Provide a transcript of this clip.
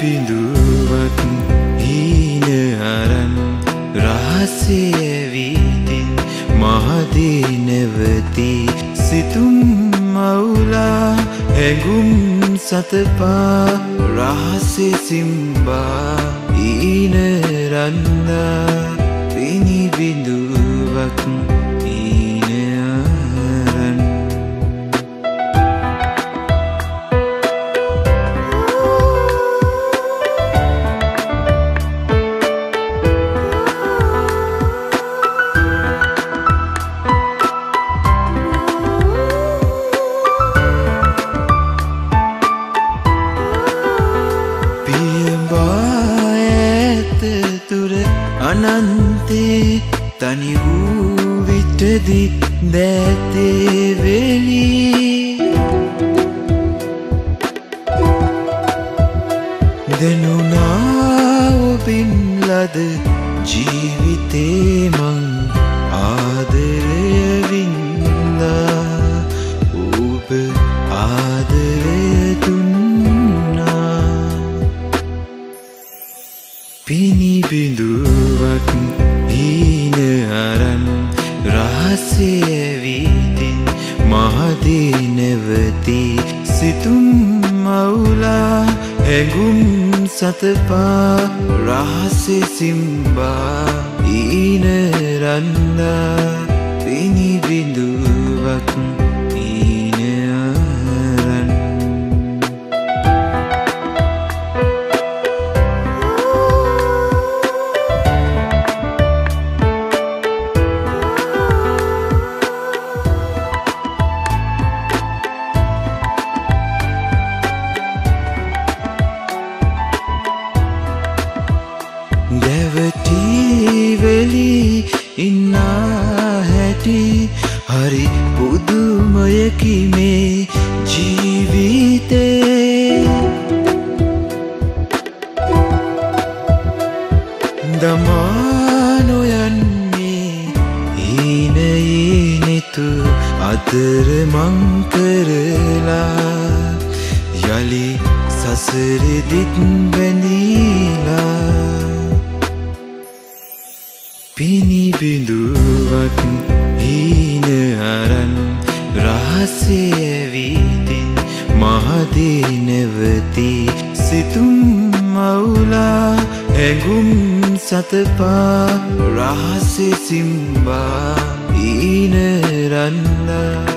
බිඳුවත් හීන අරන් රහසය වීතින් මහදීනවති. සිතුම් මවුලා හැගුම් සතපා රහසේ සිම්බා ඊන රන්දා. පිණි බිඳුවක්ම පියඹාඇතතුර අනන්තේ තනි වූ විටදි දැතේවෙලී දෙනුනා පිණිබිඳුවක් හීන අරන් රහසේඇවිතින් මහදේ නැවති සිතුම් මවුලා ඇගුම් සතපා රහසෙ සිම්බා. ඊන රන්දා දැවටීවෙලි ඉන්නා හැටි. හරි පුදුමයකි මේ ජීවිතේ. දමානොයන්නේ ඊනඒනෙතු අතර මංකරලා යළි සසරදිත් බැඳීලා. පිණිබිඳුවක් හීන අරන් රහසේඇවිතින් මහදේ නැවති සිතුම් මවුලා ඇගුම් සතපා රහසෙ සිම්බා ඊන රන්දා